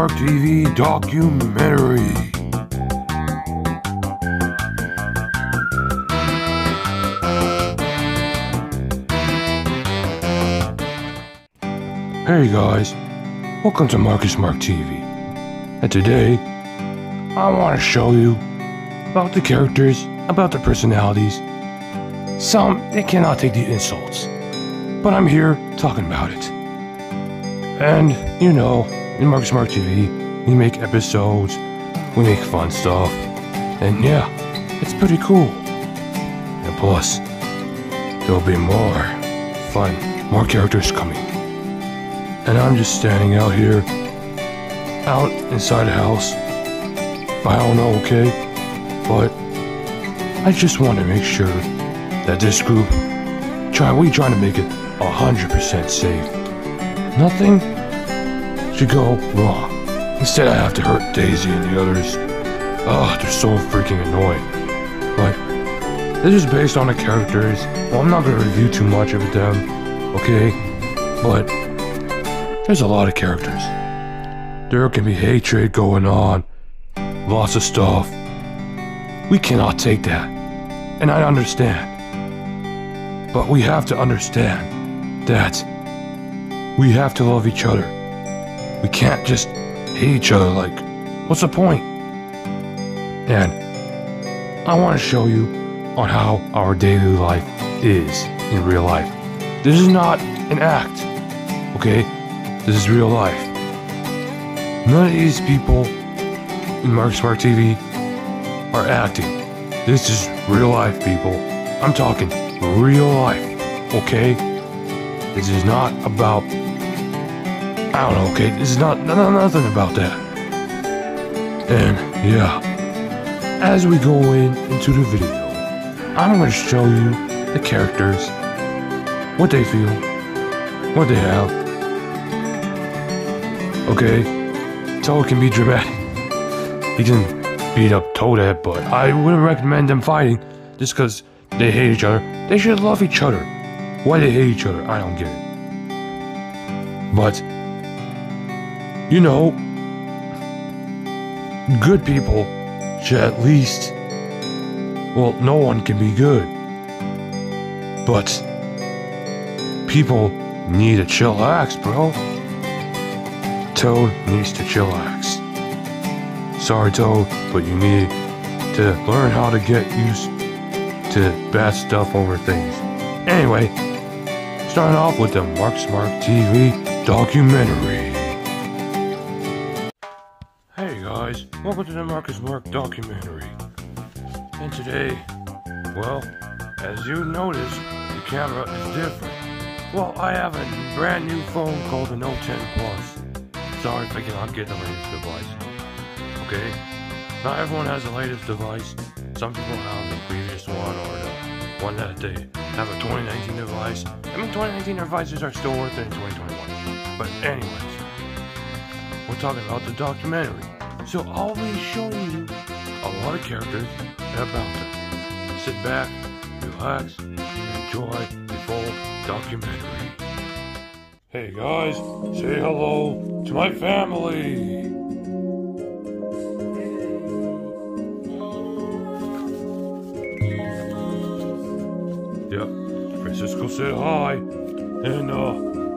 Mark TV documentary. Hey guys, welcome to Markis Mark TV. And today, I want to show you about the characters, about their personalities. Some, they cannot take the insults, but I'm here talking about it. And, you know, in Markis Mark TV, we make episodes, we make fun stuff, and yeah, it's pretty cool. And plus, there'll be more fun, more characters coming. And I'm just standing out here, out inside a house. I don't know, okay? But I just want to make sure that this group, try we trying to make it 100% safe. Nothing should go wrong. Instead, I have to hurt Daisy and the others. Oh, they're so freaking annoying. But this is based on the characters. Well, I'm not gonna review too much of them, okay? But there's a lot of characters. There can be hatred going on, lots of stuff. We cannot take that. And I understand. But we have to understand that we have to love each other. We can't just hate each other like, what's the point? And I want to show you on how our daily life is in real life. This is not an act, okay? This is real life. None of these people in Markis Mark TV are acting. This is real life, people. I'm talking real life, okay? This is not about. I don't know, okay? This is not, no, no, nothing about that. And yeah, as we go in into the video, I'm to show you the characters, what they feel, what they have. Okay, it can be dramatic. He can beat up Toadette, but I wouldn't recommend them fighting just because they hate each other. They should love each other. Why they hate each other, I don't get it. But, you know, good people should at least. Well, no one can be good. But, people need to chillax, bro. Toad needs to chillax. Sorry, Toad, but you need to learn how to get used to bad stuff over things. Anyway, starting off with the Markis Mark TV documentary. Welcome to the Markis Mark documentary. And today, well, as you notice, the camera is different. Well, I have a brand new phone called the Note 10 Plus. Sorry if I cannot get the latest device. Okay? Not everyone has the latest device. Some people have the previous one or the one that they have a 2019 device. I mean, 2019 devices are still worth it in 2021. But anyways, we're talking about the documentary. So I'll be showing you a lot of characters and about them. Sit back, relax, and enjoy the full documentary. Hey guys, say hello to my family. Yep, Francisco said hi, and uh,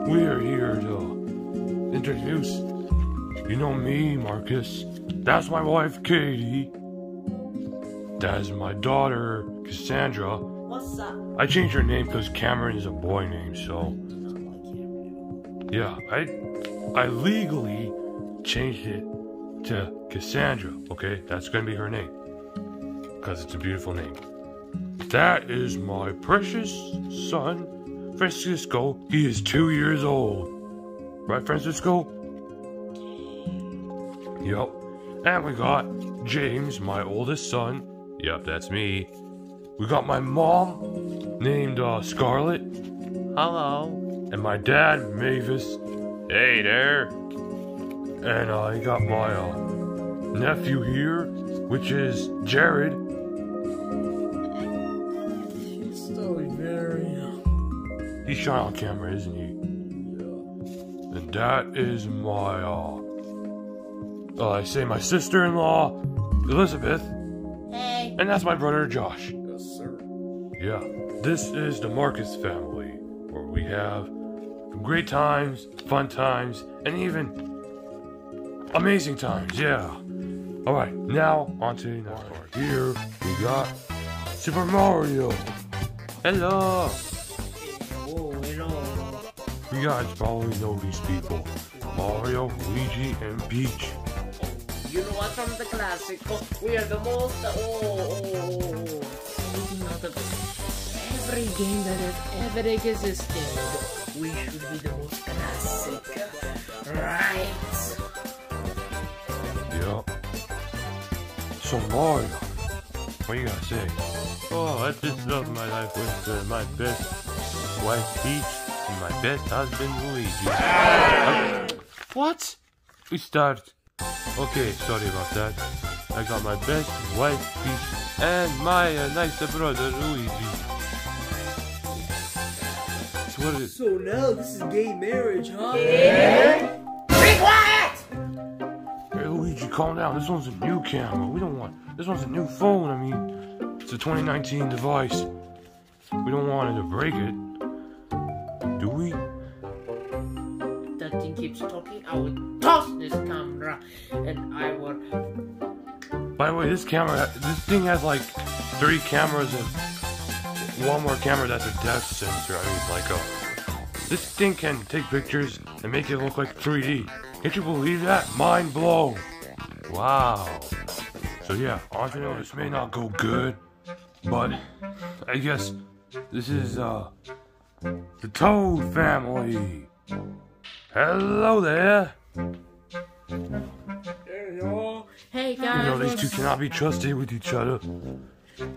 we're here to introduce. You know me, Marcus. That's my wife, Katie. That is my daughter, Cassandra. What's up? I changed her name because Cameron is a boy name, so oh, yeah, I I legally changed it to Cassandra. Okay, that's gonna be her name because it's a beautiful name. That is my precious son, Francisco. He is two years old, right, Francisco? Yep. And we got James, my oldest son. Yep, that's me. We got my mom, named uh, Scarlett, Hello. and my dad, Mavis. Hey there. And uh, I got my uh, nephew here, which is Jared. He's still very young. He's shy on camera, isn't he? Yeah. And that is my uh, uh, I say my sister-in-law, Elizabeth, Hey. and that's my brother Josh. Yes, sir. Yeah, this is the Marcus family, where we have great times, fun times, and even amazing times. Yeah. All right, now on to the next part. Here we got Super Mario. Oh, hello. You guys probably know these people: Mario, Luigi, and Peach. You know what from the classic? Oh, we are the most. Oh, oh, oh, oh. Speaking out of every game that has ever existed, we should be the most classic. Right? Yep. So Mario, what you gotta say? Oh, I just love my life with uh, my best wife Peach and my best husband Luigi. What? We start. Okay, sorry about that. I got my best wife Peach and my uh, nicer brother Luigi. That's what. So now this is gay marriage, huh? Yeah. Be quiet! Hey Luigi, calm down. This one's a new camera. We don't want. This one's a new phone. I mean, it's a 2019 device. We don't want it to break it. Do we? Keeps talking, I would toss this camera and I would. By the way, this camera, this thing has like three cameras and one more camera that's a depth sensor. I mean, like a. This thing can take pictures and make it look like 3D. Can't you believe that? Mind blown. Wow. So yeah, I know this may not go good, but I guess this is uh the Toad family. Hello there. Hey, y'all. Hey You know guys. these two cannot be trusted with each other.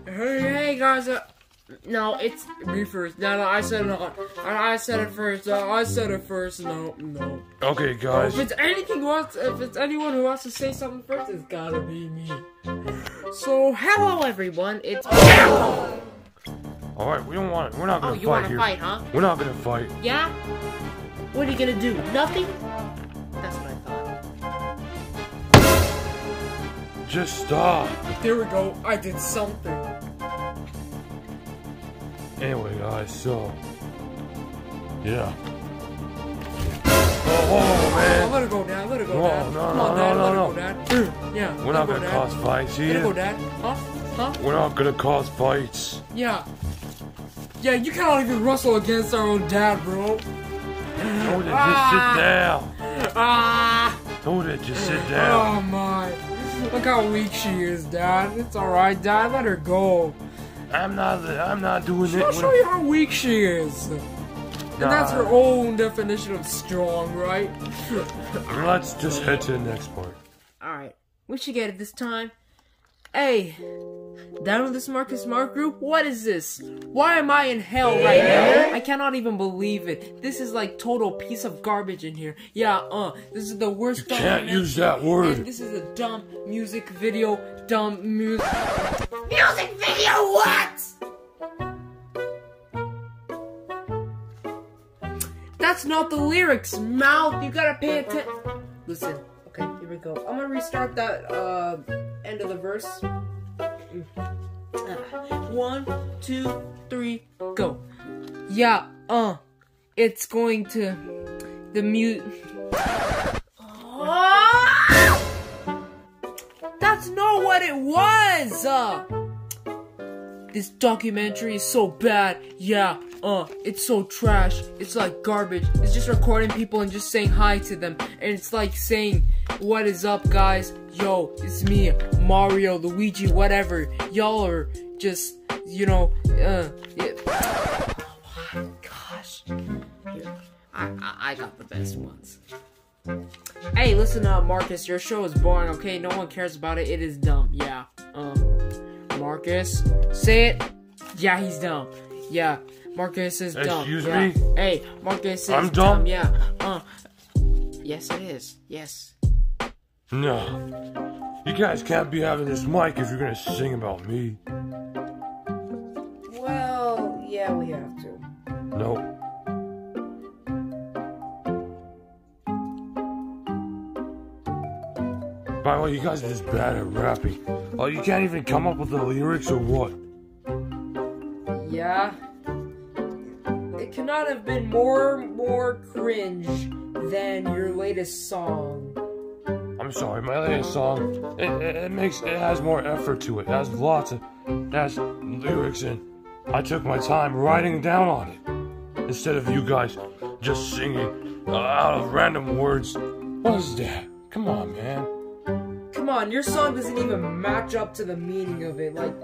Hey, hey, guys. Uh, no, it's me first. No, no, I said it. Uh, I I said it first. Uh, I said it first. No, no. Okay, guys. If it's anything wants, if it's anyone who wants to say something first, it's gotta be me. So, Hello everyone, it's. All right, we don't want. We're not gonna fight here. Oh, you fight wanna here. fight, huh? We're not gonna fight. Yeah? What are you gonna do? Nothing? That's what I thought. Just stop. there we go. I did something. Anyway, guys. So, yeah. Oh, oh Oh, man. let it go, Dad. Let it go, No, Dad. no, Come no, on, no, Dad. no, let no. it go, Dad. Yeah. We're not go, gonna Dad. cause fights Let it go. Dad. Huh? Huh? We're not gonna cause fights. Yeah. Yeah, you cannot even wrestle against our own dad, bro. Toadette, just Ah. sit down. Ah! Toadette, just sit down. Oh my. Look how weak she is, Dad. It's alright, Dad. Let her go. I'm not. I'm not doing it. I'll show you how weak she is. And that's her own definition of strong, right? Let's just head to the next part. Alright, we should get it this time. Hey, down with this Markis Mark group? What is this? Why am I in hell right now? I cannot even believe it. This is like total piece of garbage in here. Yeah, uh, this is the worst You Can't use that And word. this is a dumb music video. Dumb music. Music video, what? That's not the lyrics, mouth. You gotta pay attention. Listen, okay, we go. I'm gonna restart that uh end of the verse. Mm. One, two, three, go. Yeah, uh, it's going to the mute. That's not what it was. Uh, this documentary is so bad. Yeah, uh, it's so trash. It's like garbage. It's just recording people and just saying hi to them. And it's like saying, What is up, guys? Yo, it's me, Mario, Luigi, whatever. Y'all are just, you know, uh, yeah. Oh my gosh. Here, I, I, I got the best ones. Hey, listen up, Marcus. Your show is boring, okay? No one cares about it. It is dumb. Yeah. Um, Marcus, say it. Yeah, he's dumb. Yeah, Marcus is dumb. Excuse yeah. me? Hey, Marcus is I'm dumb? Yeah. Uh. Yes, it is. Yes. No. You guys can't be having this mic if you're gonna sing about me. Well, yeah, we have to. Nope. By the way, you guys are just bad at rapping. Oh, you can't even come up with the lyrics or what? Yeah. It cannot have been more more cringe than your latest song. I'm sorry, my latest song, it, it, it makes, it has more effort to it. It has lots of, it has lyrics and I took my time writing down on it. Instead of you guys just singing uh, out of random words. What is that? Come on, man. Come on, your song doesn't even match up to the meaning of it. Like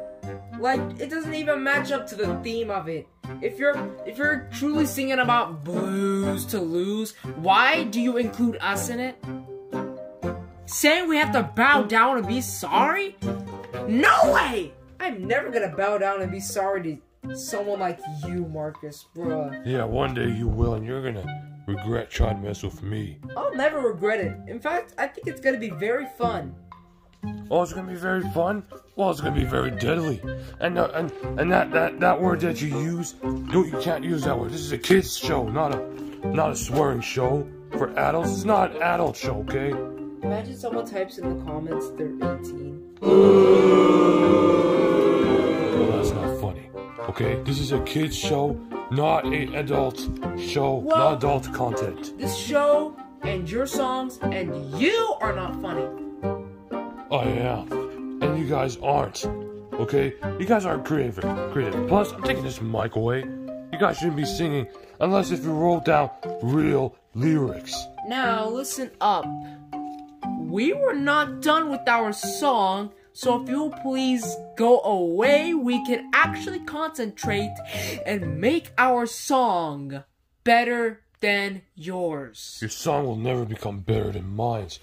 like it doesn't even match up to the theme of it. If you're if you're truly singing about blues to lose, why do you include us in it? Saying we have to bow down and be sorry? No way! I'm never gonna bow down and be sorry to someone like you, Marcus, bruh. Yeah, one day you will, and you're gonna regret trying to mess with me. I'll never regret it. In fact, I think it's gonna be very fun. Oh, it's gonna be very fun. Well, it's gonna be very deadly. And uh, and and that that that word that you use, no, you can't use that word. This is a kids show, not a not a swearing show for adults. It's not an adult show, okay? Imagine someone types in the comments they're 18. Well, that's not funny. Okay, this is a kids show, not a adult show, Well- not adult content. This show and your songs and you are not funny. I am, and you guys aren't. Okay, you guys aren't creative. Creative. Plus, I'm taking this mic away. You guys shouldn't be singing unless if you wrote down real lyrics. Now listen up. We were not done with our song, so if you'll please go away, we can actually concentrate and make our song better than yours. Your song will never become better than mine's.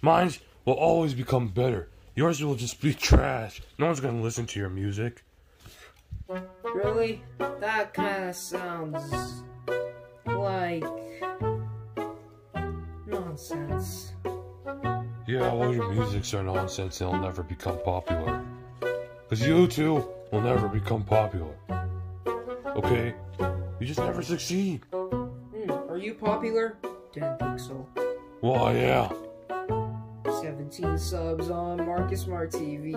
Mine's will always become better. Yours will just be trash. No one's gonna listen to your music. Really? That kind of sounds like nonsense. Yeah, all your musics are nonsense. They'll never become popular. Cause you two will never become popular. Okay? You just never succeed. Hmm, are you popular? Didn't think so. Well, yeah. 17 subs on Markis Mark TV.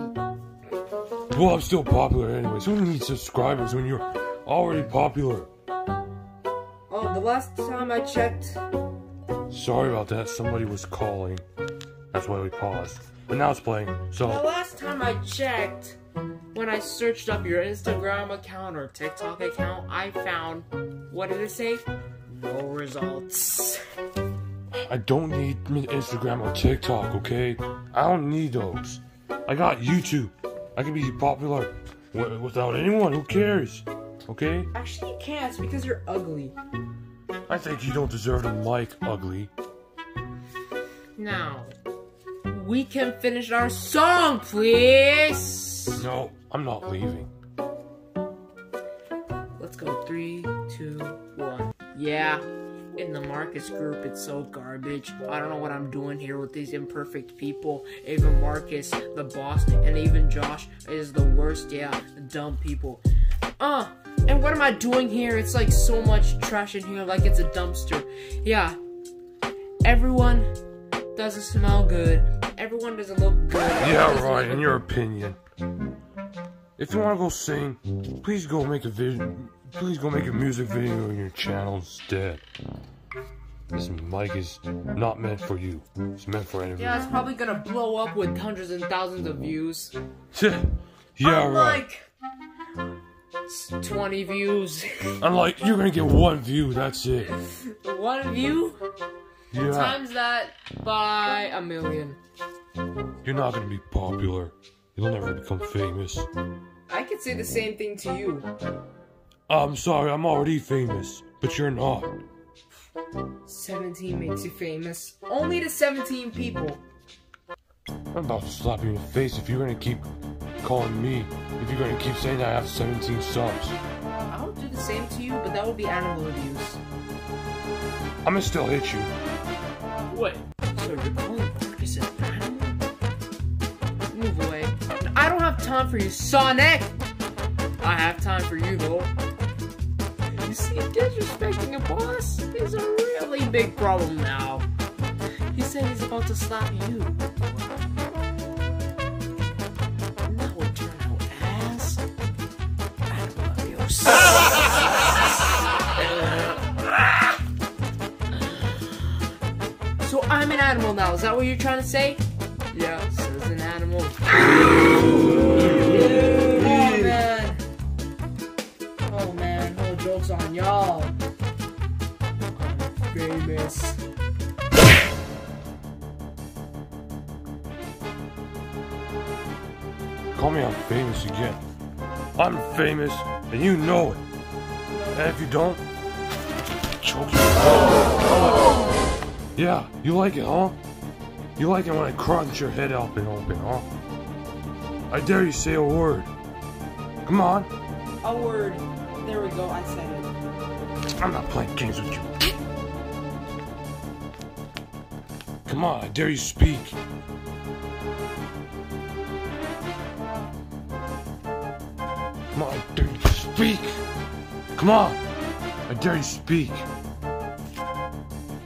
Well, I'm still popular anyways. Who needs subscribers when you're already popular? Oh, the last time I checked, Sorry about that. Somebody was calling. That's why we paused. But now it's playing. So... The last time I checked, when I searched up your Instagram account or TikTok account, I found, what did it say? No results. I don't need Instagram or TikTok, okay? I don't need those. I got YouTube. I can be popular w- without anyone. Who cares? Okay? Actually, you can't, it's because you're ugly. I think you don't deserve to like ugly. Now, we can finish our song, please. No, I'm not leaving. Let's go. Three, two, one. Yeah. In the Marcus group, it's so garbage. I don't know what I'm doing here with these imperfect people. Even Marcus, the boss, and even Josh is the worst. Yeah, dumb people. Uh, and what am I doing here? It's like so much trash in here, like it's a dumpster. Yeah. Everyone doesn't smell good. Everyone doesn't look good. Yeah, Everyone right, in your opinion. If you want to go sing, please go make a video. Please go make a music video on your channel instead. This mic is not meant for you. It's meant for anyone. Yeah, it's probably gonna blow up with hundreds and thousands of views. yeah, right. Unlike 20 views. Unlike you're gonna get one view. That's it. One view Yeah, times that by a million. you're not gonna be popular. You'll never become famous. I could say the same thing to you. I'm sorry, I'm already famous, but you're not. 17 makes you famous. Only to 17 people. I'm about to slap you in the face if you're gonna keep calling me. If you're gonna keep saying that I have 17 subs. I would do the same to you, but that would be animal abuse. I'm gonna still hit you. Wait. So you're calling Marcus an animal? Move away. I don't have time for you, Sonic! I have time for you, though. You see, disrespecting a boss is a really big problem now. He said he's about to slap you. Animal now. Is that what you're trying to say? Yeah, says an animal. oh man. Oh man, no jokes on y'all. I'm famous. Call me I'm famous again. I'm famous, and you know it. And if you don't, choke you. Yeah, you like it, huh? You like it when I crunch your head up and open, huh? I dare you say a word. Come on. A word. There we go, I said it. I'm not playing games with you. Come on, I dare you speak. Come on, I dare you speak. Come on, I dare you speak.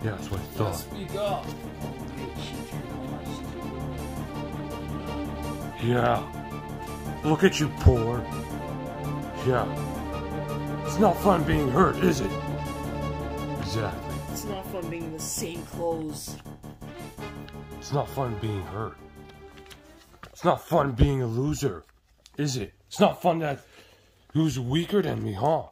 Yeah, that's what I thought. Speak up. Yeah. Look at you, poor. Yeah. It's not fun being hurt, is it? Exactly. It's not fun being in the same clothes. It's not fun being hurt. It's not fun being a loser, is it? It's not fun that who's weaker than me, huh?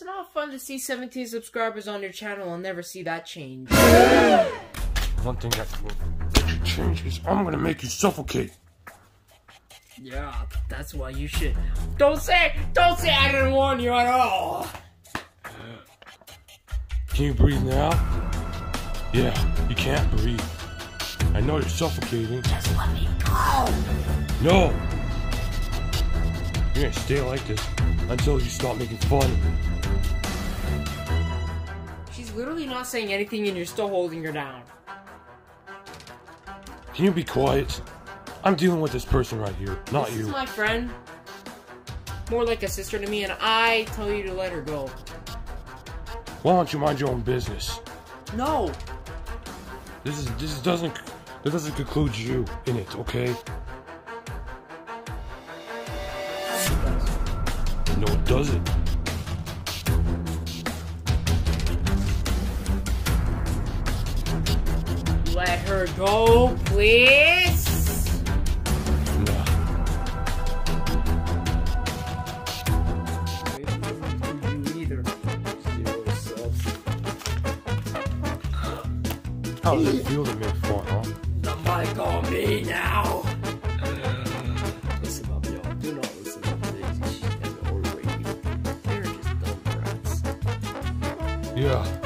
It's not fun to see 17 subscribers on your channel and never see that change. One thing that will make you change is I'm gonna make you suffocate. Yeah, that's why you should. Don't say, don't say I didn't warn you at all. Can you breathe now? Yeah, you can't breathe. I know you're suffocating. Just let me go. No! You're gonna stay like this until you stop making fun of me. She's literally not saying anything and you're still holding her down. Can you be quiet? I'm dealing with this person right here, not This is you. my friend. More like a sister to me, and I tell you to let her go. Why don't you mind your own business? No. This is this doesn't this doesn't conclude you in it, okay? No, it doesn't. Let her go, please. Nah. You either. Zero. How does it feel to make fun, huh? The mic on me now. listen up, y'all. Do not listen to Daisy shit or Wavy. They're just dumb brats. Yeah.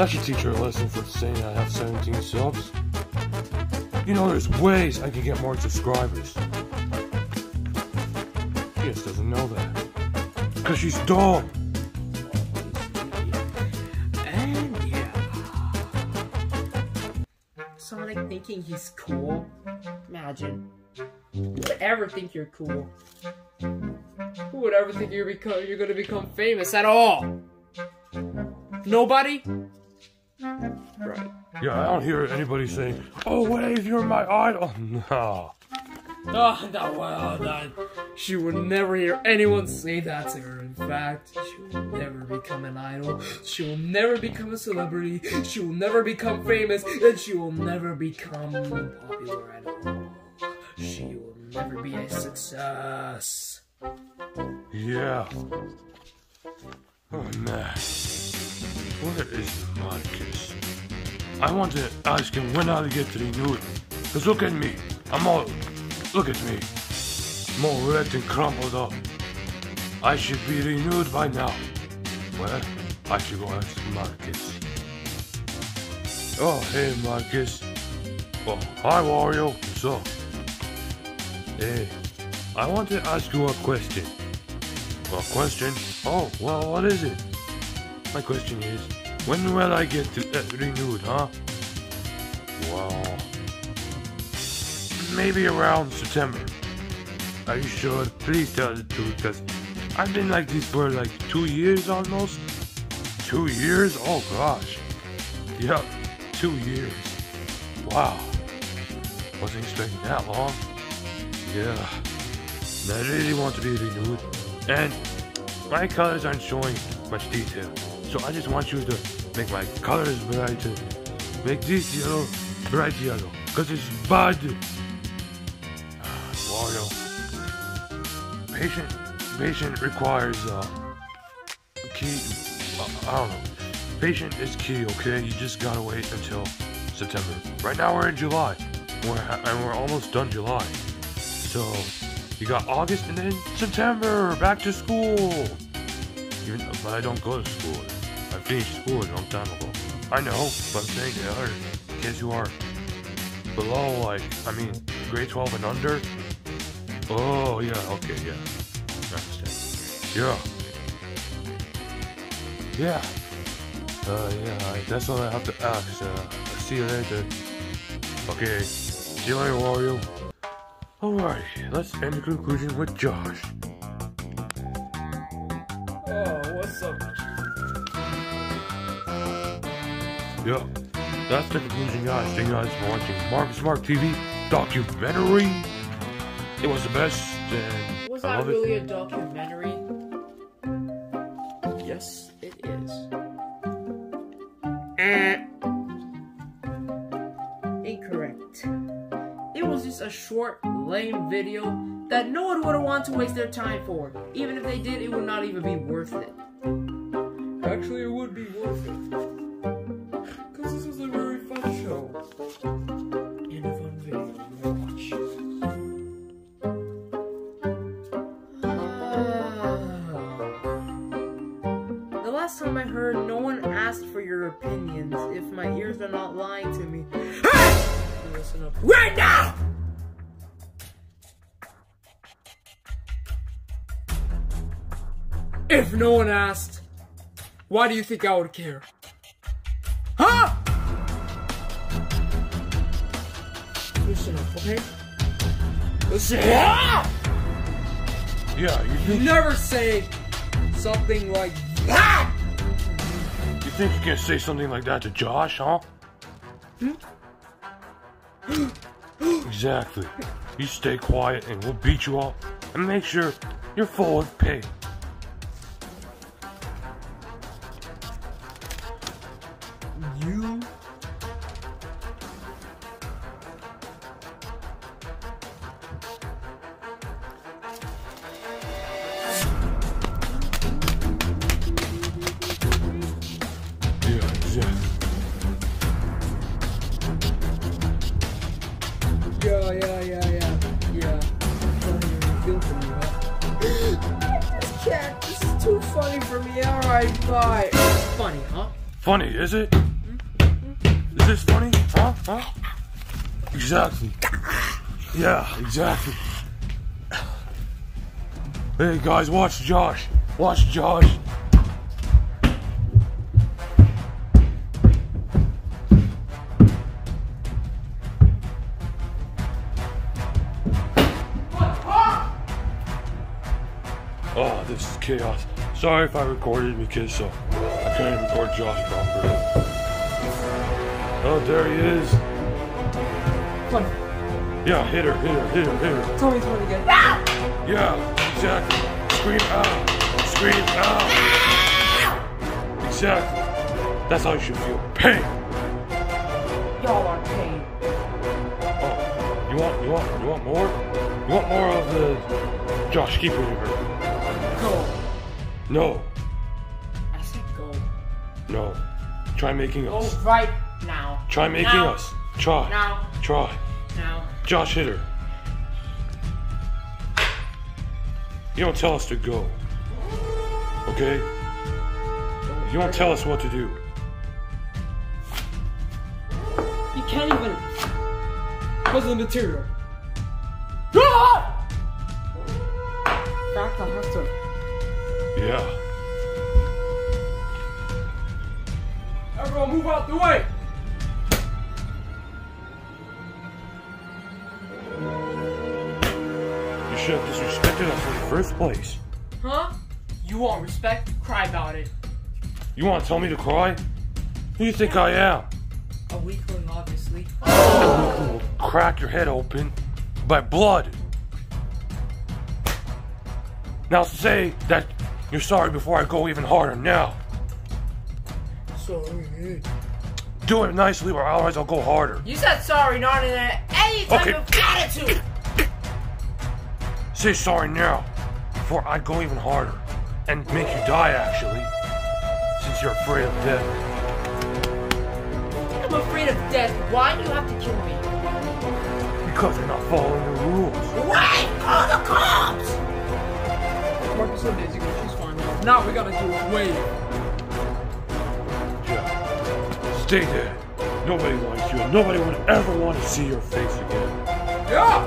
I should teach her a lesson for saying I have 17 subs. You know, there's ways I can get more subscribers. She just doesn't know that. Because she's dumb. And yeah. Sonic thinking he's cool. Imagine. Who would ever think you're cool? Who would ever think you're become you're gonna become famous at all? Nobody? Right. Yeah, I don't hear anybody saying, Oh, Wave, you're my idol. No. Ah, oh, no, well, no. She would never hear anyone say that to her. In fact, she will never become an idol. She will never become a celebrity. She will never become famous. And she will never become popular at all. She will never be a success. Yeah. Oh, man. Where is Marcus? I want to ask him when I'll get renewed. Because look at me. I'm all. Look at me. I'm all red and crumpled up. I should be renewed by now. Well, I should go ask Marcus. Oh, hey, Marcus. Oh, hi, Wario. Up? Hey, I want to ask you a question. A question? Oh, well, what is it? My question is, when will I get to, uh, renewed, huh? Well, maybe around September. Are you sure? Please tell the truth, because I've been like this for like two years almost. Two years? Oh gosh. Yep, two years. Wow. Wasn't expecting that long. Yeah. I really want to be renewed. And my colors aren't showing much detail. So I just want you to make my colors brighter. make this yellow, bright yellow, cause it's bad. Ah, Wario. Patient, patient requires, uh, key, uh, I don't know. Patient is key, okay? You just gotta wait until September. Right now we're in July, we're and we're almost done July. So, you got August and then September, back to school. Even, but I don't go to school. Finished school a long time ago. I know, but I'm saying the other kids who are below, like, I mean, grade 12 and under. Oh, yeah, okay, yeah. I understand. Yeah. Yeah. Uh, yeah, that's all I have to ask. Uh, see you later. Okay, see you later, Wario. Alright, let's end the conclusion with Josh. Yeah, that's the conclusion, guys. Thank you guys for watching Markis Mark TV documentary. It was the best, and Was I that really it. a documentary? Yes, it is. Eh. Incorrect. It was just a short, lame video that no one would want to waste their time for. Even if they did, it would not even be worth it. Actually, it would be worth it. Last time I heard, no one asked for your opinions. If my ears are not lying to me, listen up right now. If no one asked, why do you think I would care? Huh? Listen up, okay? Listen up! Yeah, you You think never say something like that! You think you can say something like that to Josh, huh? Hmm? exactly. You stay quiet, and we'll beat you up, and make sure you're full of pay. Funny, is it? Is this funny? Huh? Huh? Exactly. Yeah, exactly. Hey guys, watch Josh. Watch Josh. Oh, this is chaos. Sorry if I recorded because uh, Couldn't record Josh properly. Oh, there he is. Funny. Yeah, hit her, hit her, hit her, hit her. Tell me something again. Yeah, exactly. Scream out. Scream out. Exactly. That's how you should feel. Pain. Y'all are pain. Oh, you want, you want, you want more? You want more of the Josh? Keep her. Go. No, Try making Go us. right now. Try making Now. us. Try. Now. Try. Now. Josh hit her. You don't tell us to go. Okay? You don't tell us what to do. You can't even. What's the material? Ah! In fact, I have to. Yeah. Everyone, move out the way. You should have disrespected us in the first place. Huh? You want respect? Cry about it. You want to tell me to cry? Who do you think I am? A weakling, obviously. A weakling Will crack your head open by blood. Now say that you're sorry before I go even harder now. Sorry. do it nicely or otherwise I'll go harder. You said sorry, not in a any type Okay. of attitude. Say sorry now before I go even harder and make you die actually. Since you're afraid of death. I'm afraid of death. Why do you have to kill me? Because you're not following the rules. Wait! Call the cops! Marcus and Daisy, she's fine now. Now we gotta do it. Wait. Stay dead. Nobody likes you nobody would ever want to see your face again. Yeah!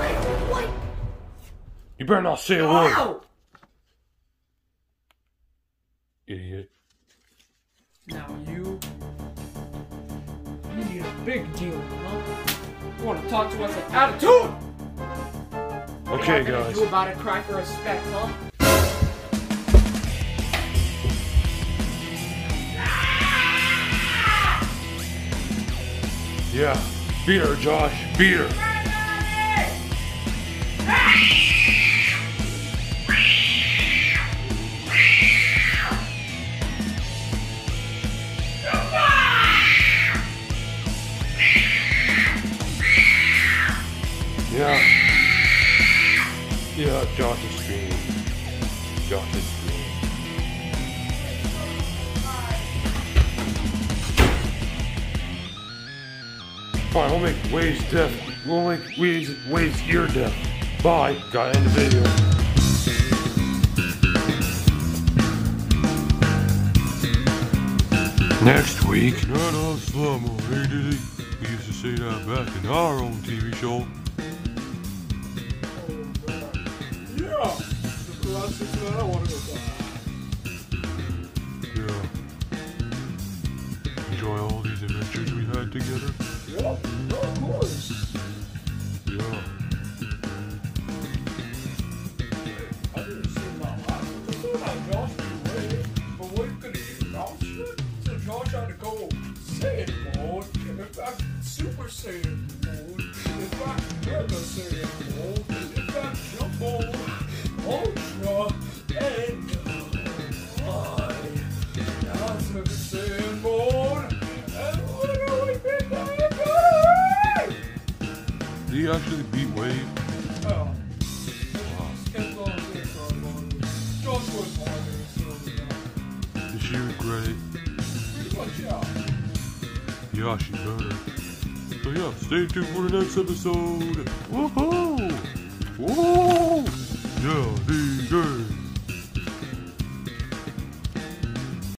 Wait, what? You better not say a word. Ow! Idiot. Now you. You need a big deal, huh? You wanna talk to us like attitude? What Okay, are you gonna guys. do about it? Cry for respect, huh? Yeah. Beat her, Josh. Beat her. Make Waves deaf. We'll make Waves, Waves ear deaf. Bye. Gotta end the video. Next week. Not all slum, hey Dizzy. We used to say that back in our own TV show. Yeah! The classic that I wanna go back. Yeah. Enjoy all these adventures we had together. Oh, oh, oh. Next episode.